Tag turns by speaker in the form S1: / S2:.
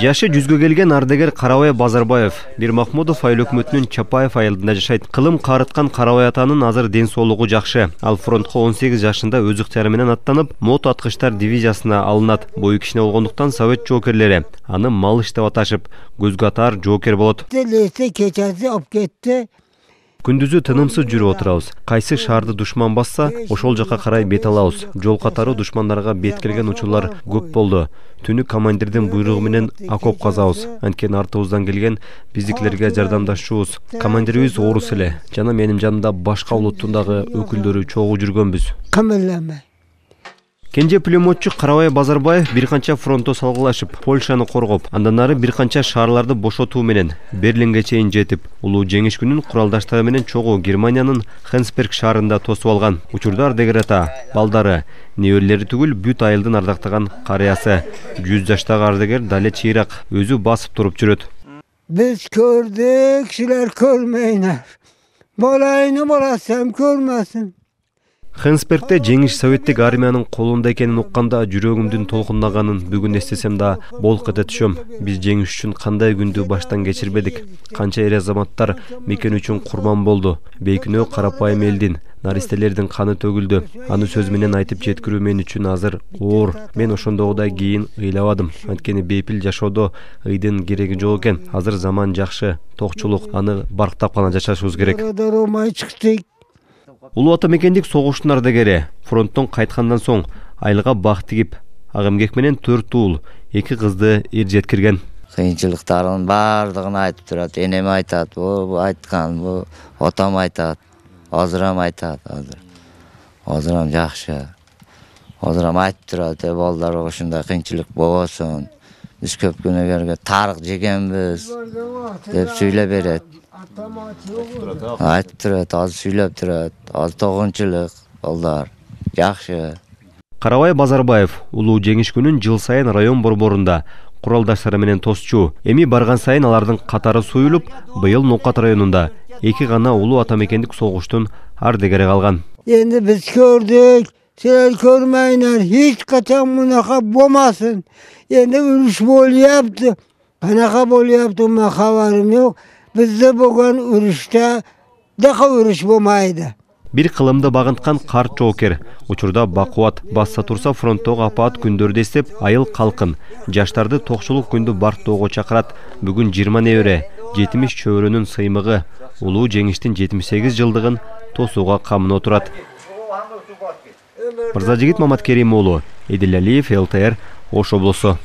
S1: жашы жүзгө келген ардагер карабай базарбаев бирмахмудов айыл өкмөтүнүн чапаев айылында жашайт кылым карыткан карабай атанын азыр ден соолугу жакшы ал фронтко он сегиз жашында өз ыктыяры менен аттанып мот аткычтар дивизиясына алынат бою кичине болгондуктан совет жоокерлери аны малыш деп аташып көзгө атаар жоокер болот
S2: лесе кечеси алып кетти
S1: күндүзү тынымсыз жүрүп отурабыз кайсы шаарды душман басса ошол жака карай бет алабыз. Жол катары душмандарга бет келген учурлар көп болду түнү командирдин буйругу менен окоп казабыз. Анткени артыбыздан келген биздикилерге жардамдашчубуз командирибиз орус эле. Жана менин жанымда башка улуттун дагы өкүлдөрү чогуу жүргөнбүз. Кенже пулемотчу карабай базарбаев бир канча фронтто салгылашып польшаны коргоп андан ары бир канча шаарларды бошотуу менен берлинге чейин жетип улуу жеңиш күнүн куралдаштары менен чогуу германиянын хенсберг шаарында тосуп алган учурда ардегер ата балдары. Неберелери түгүл бүт айылдын ардактаган карыясы. Жүз жаштагы ардегер дале чыйрак өзү басып туруп жүрөт.
S2: Биз көрдүк силер көрмөйүңөр болайыны боласам көрмөсүн.
S1: Хенсбергте жеңиш советтик армиянын колунда экенин укканда жүрөгүмдүн толкундаганын бүгүн эстесем да болк эте түшөм биз жеңиш үчүн кандай күндү баштан кечирбедик канча эр азаматтар мекен үчүн курман болду бейкүнөө карапайым элдин наристелердин каны төгүлдү аны сөз менен айтып жеткирүү мен үчүн азыр оор мен ошондогудай кийин ыйлабадым анткени бейпил жашоодо ыйдын кереги жок экен азыр заман жакшы токчулук аны барктап гана жашашыбыз керек. Улуу ата мекендик согуштун ардагери фронттон кайткандан соң айылга бак тигип ак эмгек менен төрт уул эки кызды эр жеткирген
S3: кыйынчылыктарын баардыгын айтып турат энем айтат бу айткан бу отом айтат озурам айтат азыр. Озурам жакшы озурам айтып турат э балдар ушундай кыйынчылык болбосун биз көп күнөөгөргө тарык жегенбиз деп сүйлөп берет айтып турат азыр сүйлөп турат азыр тогунчулук балдар жакшы
S1: карабай базарбаев улуу жеңиш күнүн жыл сайын район борборунда куралдаштары менен тосчу. Эми барган сайын алардын катары суюлуп быйыл ноокат районунда эки гана улуу ата мекендик согуштун ардегери калган
S2: енді біз көрдік силер көрмейіңдер эч качан мунака болмасын. Енді уруш болуяпты канака болуяпты мен хабарым жок бизде болгон урушта дака уруш болмайды
S1: бир кылымды багынткан карт жоокер учурда бакубат басса турса фронттогу апаат күндөрдү эстеп айыл калкын жаштарды токчулук күндү барктоого чакырат бүгүн жыйырма небере жетимиш чөбөрөнүн сыймыгы улуу жеңиштин жетимиш сегиз жылдыгын тосууга камына отурат мырзажигит маматкерим уулу эдил алиев лтр ош облусу